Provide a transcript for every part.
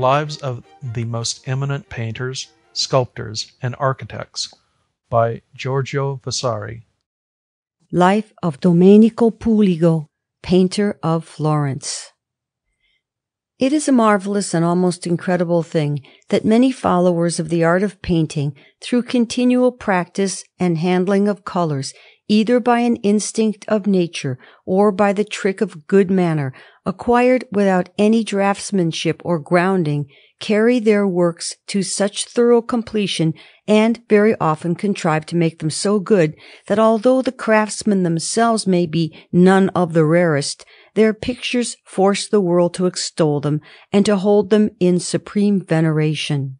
Lives of the Most Eminent Painters, Sculptors, and Architects by Giorgio Vasari. Life of Domenico Puligo, Painter of Florence It is a marvellous and almost incredible thing that many followers of the art of painting, through continual practice and handling of colours, either by an instinct of nature or by the trick of good manner, acquired without any draughtsmanship or grounding, carry their works to such thorough completion, and very often contrive to make them so good, that although the craftsmen themselves may be none of the rarest, their pictures force the world to extol them and to hold them in supreme veneration.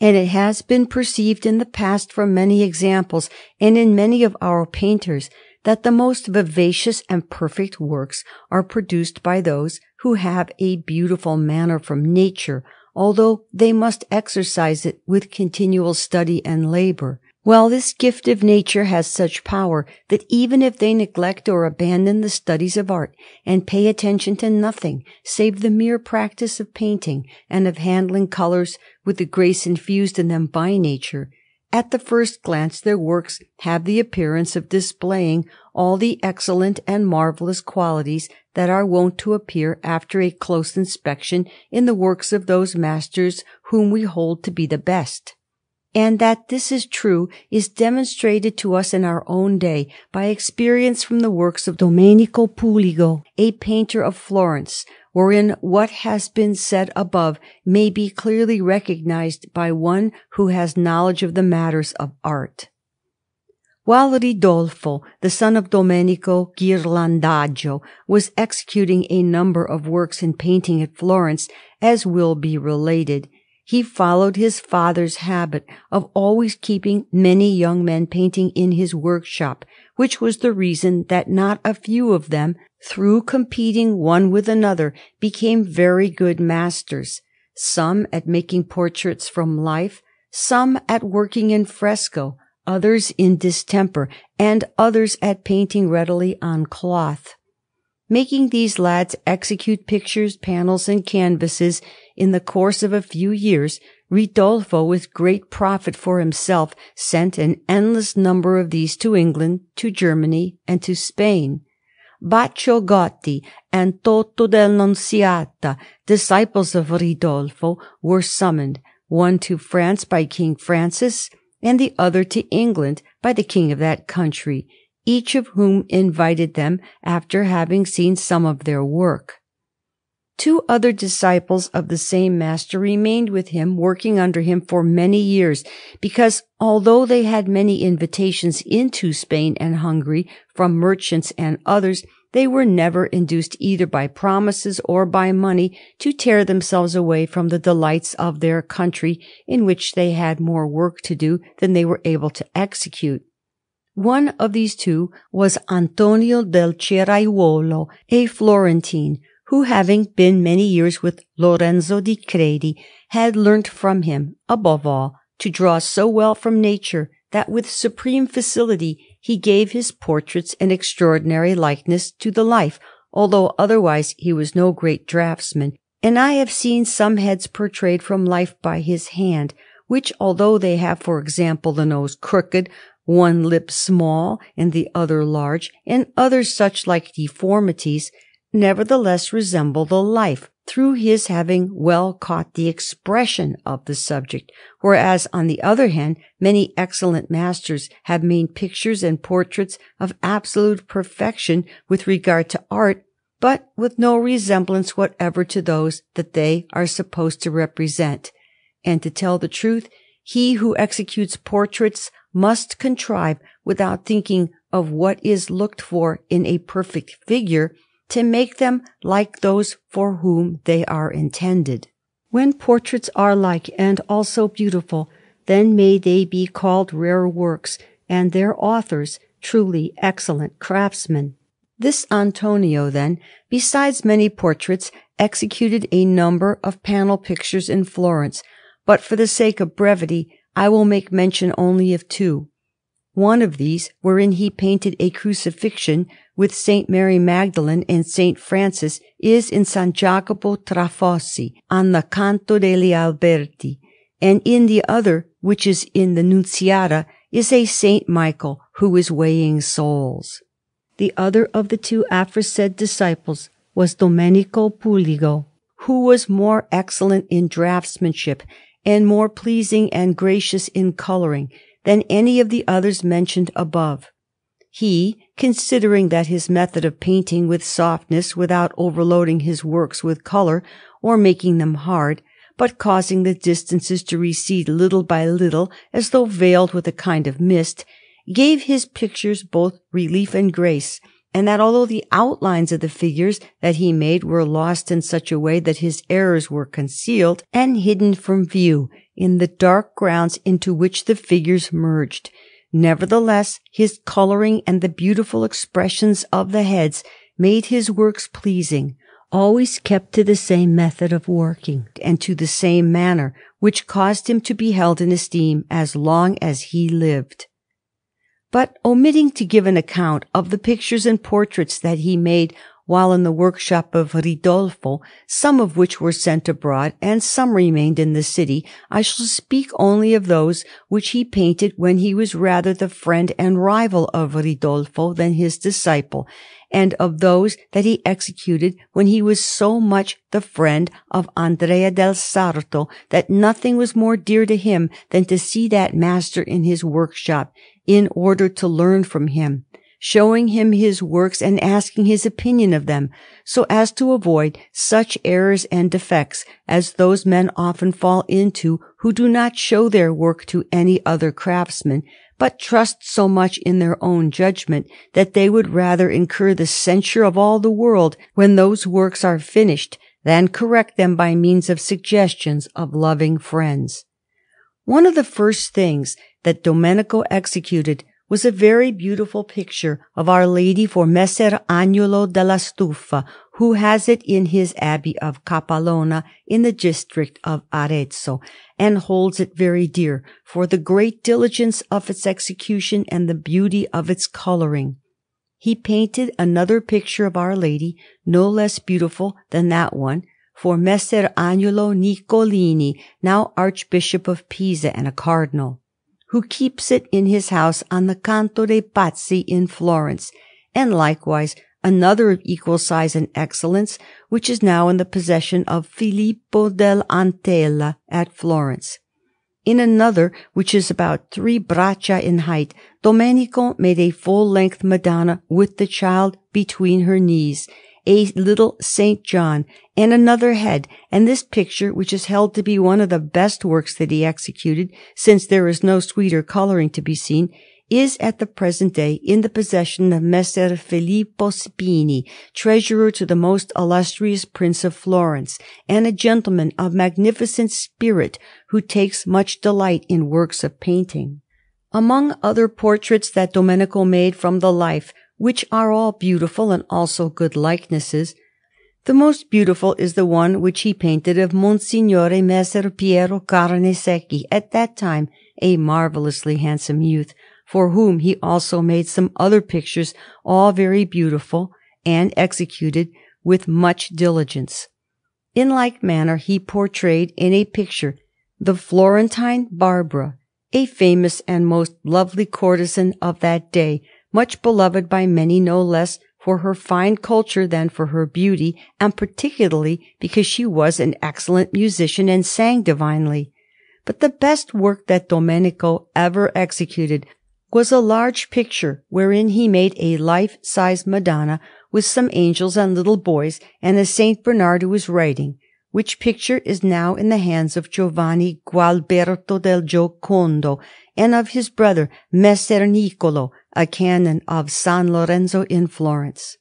And it has been perceived in the past from many examples, and in many of our painters, that the most vivacious and perfect works are produced by those who have a beautiful manner from nature, although they must exercise it with continual study and labor. Well, this gift of nature has such power that even if they neglect or abandon the studies of art and pay attention to nothing save the mere practice of painting and of handling colors with the grace infused in them by nature, at the first glance their works have the appearance of displaying all the excellent and marvellous qualities that are wont to appear after a close inspection in the works of those masters whom we hold to be the best. And that this is true is demonstrated to us in our own day by experience from the works of Domenico Puligo, a painter of Florence, wherein what has been said above may be clearly recognized by one who has knowledge of the matters of art. While Ridolfo, the son of Domenico Ghirlandajo, was executing a number of works in painting at Florence, as will be related, he followed his father's habit of always keeping many young men painting in his workshop, which was the reason that not a few of them, through competing one with another, became very good masters, some at making portraits from life, some at working in fresco, others in distemper, and others at painting readily on cloth. Making these lads execute pictures, panels, and canvases in the course of a few years, Ridolfo, with great profit for himself, sent an endless number of these to England, to Germany, and to Spain. Baccio Gotti and Toto del Nunziata, disciples of Ridolfo, were summoned, one to France by King Francis, and the other to England by the king of that country, each of whom invited them after having seen some of their work. Two other disciples of the same master remained with him, working under him for many years, because although they had many invitations into Spain and Hungary from merchants and others, they were never induced either by promises or by money to tear themselves away from the delights of their country, in which they had more work to do than they were able to execute. One of these two was Antonio del Ceraiuolo, a Florentine, who, having been many years with Lorenzo di Credi, had learnt from him, above all, to draw so well from nature that with supreme facility he gave his portraits an extraordinary likeness to the life, although otherwise he was no great draughtsman, and I have seen some heads portrayed from life by his hand, which, although they have, for example, the nose crooked, one lip small and the other large, and other such like deformities, nevertheless resemble the life, through his having well caught the expression of the subject, whereas, on the other hand, many excellent masters have made pictures and portraits of absolute perfection with regard to art, but with no resemblance whatever to those that they are supposed to represent. And to tell the truth, he who executes portraits must contrive, without thinking of what is looked for in a perfect figure, to make them like those for whom they are intended. When portraits are like and also beautiful, then may they be called rare works, and their authors truly excellent craftsmen. This Antonio, then, besides many portraits, executed a number of panel pictures in Florence, but for the sake of brevity I will make mention only of two. One of these, wherein he painted a crucifixion, with St. Mary Magdalene and St. Francis is in San Jacopo tra Fossi, on the Canto degli Alberti, and in the other, which is in the Nunziata, is a St. Michael who is weighing souls. The other of the two aforesaid disciples was Domenico Puligo, who was more excellent in draughtsmanship and more pleasing and gracious in colouring than any of the others mentioned above. He, considering that his method of painting with softness without overloading his works with colour or making them hard, but causing the distances to recede little by little as though veiled with a kind of mist, gave his pictures both relief and grace, and that although the outlines of the figures that he made were lost in such a way that his errors were concealed and hidden from view in the dark grounds into which the figures merged, nevertheless his colouring and the beautiful expressions of the heads made his works pleasing, always kept to the same method of working and to the same manner, which caused him to be held in esteem as long as he lived. But omitting to give an account of the pictures and portraits that he made while in the workshop of Ridolfo, some of which were sent abroad and some remained in the city, I shall speak only of those which he painted when he was rather the friend and rival of Ridolfo than his disciple, and of those that he executed when he was so much the friend of Andrea del Sarto that nothing was more dear to him than to see that master in his workshop, in order to learn from him, showing him his works and asking his opinion of them, so as to avoid such errors and defects as those men often fall into who do not show their work to any other craftsman, but trust so much in their own judgment that they would rather incur the censure of all the world when those works are finished than correct them by means of suggestions of loving friends. One of the first things that Domenico executed was a very beautiful picture of Our Lady for Messer Agnolo della Stufa, who has it in his abbey of Capalona in the district of Arezzo, and holds it very dear for the great diligence of its execution and the beauty of its colouring. He painted another picture of Our Lady, no less beautiful than that one, for Messer Agnolo Niccolini, now Archbishop of Pisa and a Cardinal who keeps it in his house on the Canto dei Pazzi in Florence, and likewise another of equal size and excellence, which is now in the possession of Filippo del Antella at Florence. In another, which is about three braccia in height, Domenico made a full-length Madonna with the child between her knees, a little Saint John, and another head, and this picture, which is held to be one of the best works that he executed, since there is no sweeter colouring to be seen, is at the present day in the possession of Messer Filippo Spini, treasurer to the most illustrious Prince of Florence, and a gentleman of magnificent spirit who takes much delight in works of painting. Among other portraits that Domenico made from the life which are all beautiful and also good likenesses. The most beautiful is the one which he painted of Monsignore Messer Piero Carnesecchi, at that time a marvellously handsome youth, for whom he also made some other pictures, all very beautiful and executed with much diligence. In like manner he portrayed in a picture the Florentine Barbara, a famous and most lovely courtesan of that day, much beloved by many no less for her fine culture than for her beauty, and particularly because she was an excellent musician and sang divinely. But the best work that Domenico ever executed was a large picture wherein he made a life-size Madonna with some angels and little boys and a Saint Bernard who was writing, which picture is now in the hands of Giovanni Gualberto del Giocondo and of his brother Messer Nicolo, a canon of San Lorenzo in Florence.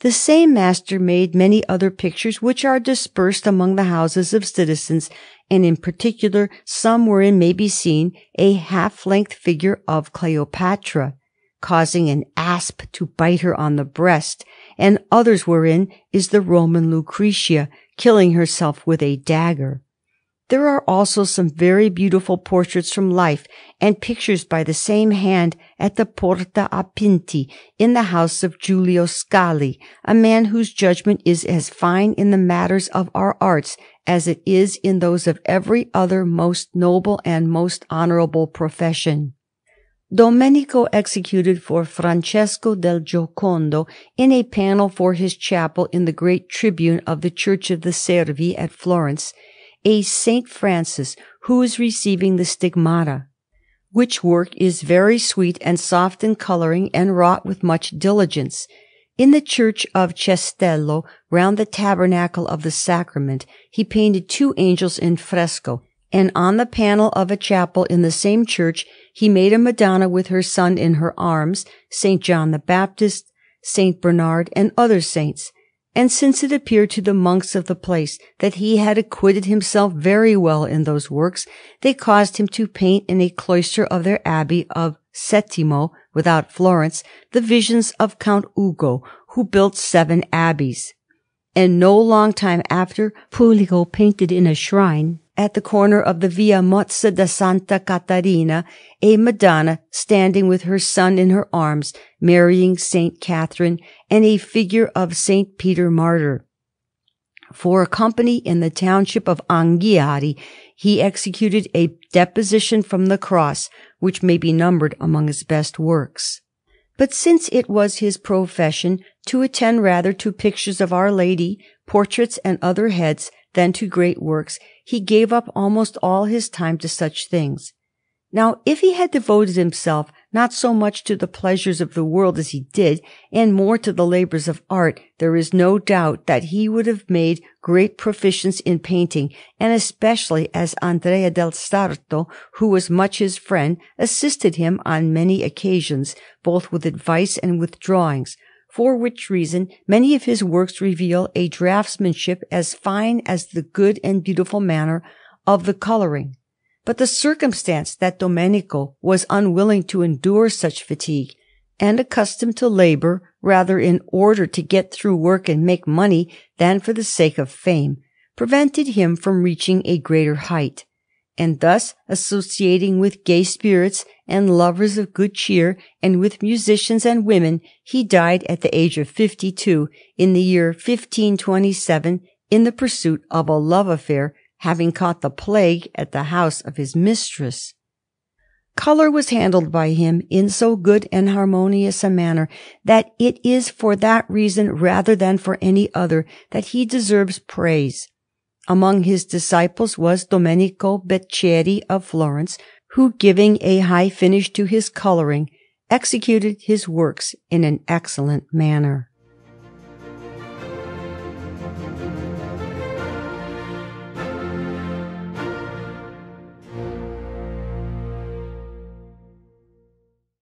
The same master made many other pictures which are dispersed among the houses of citizens, and in particular some wherein may be seen a half-length figure of Cleopatra, causing an asp to bite her on the breast, and others wherein is the Roman Lucretia killing herself with a dagger. There are also some very beautiful portraits from life and pictures by the same hand at the Porta a Pinti in the house of Giulio Scali, a man whose judgment is as fine in the matters of our arts as it is in those of every other most noble and most honorable profession. Domenico executed for Francesco del Giocondo in a panel for his chapel in the great tribune of the Church of the Servi at Florence a Saint Francis who is receiving the stigmata, which work is very sweet and soft in coloring and wrought with much diligence. In the church of Cestello, round the tabernacle of the sacrament, he painted two angels in fresco, and on the panel of a chapel in the same church he made a Madonna with her son in her arms, St. John the Baptist, St. Bernard, and other saints. And since it appeared to the monks of the place that he had acquitted himself very well in those works, they caused him to paint in a cloister of their abbey of Settimo, without Florence, the visions of Count Ugo, who built seven abbeys. And no long time after, Puligo painted in a shrine at the corner of the Via Mozza da Santa Catarina a Madonna standing with her son in her arms, marrying Saint Catherine, and a figure of Saint Peter Martyr. For a company in the township of Anghiari, he executed a Deposition from the Cross, which may be numbered among his best works. But since it was his profession to attend rather to pictures of Our Lady, portraits, and other heads, than to great works, he gave up almost all his time to such things. Now, if he had devoted himself not so much to the pleasures of the world as he did, and more to the labors of art, there is no doubt that he would have made great proficience in painting, and especially as Andrea del Sarto, who was much his friend, assisted him on many occasions, both with advice and with drawings, for which reason many of his works reveal a draughtsmanship as fine as the good and beautiful manner of the coloring. But the circumstance that Domenico was unwilling to endure such fatigue, and accustomed to labor rather in order to get through work and make money than for the sake of fame, prevented him from reaching a greater height. And thus, associating with gay spirits and lovers of good cheer, and with musicians and women, he died at the age of fifty-two in the year 1527 in the pursuit of a love affair having caught the plague at the house of his mistress. Color was handled by him in so good and harmonious a manner that it is for that reason rather than for any other that he deserves praise. Among his disciples was Domenico Beceri of Florence, who, giving a high finish to his coloring, executed his works in an excellent manner.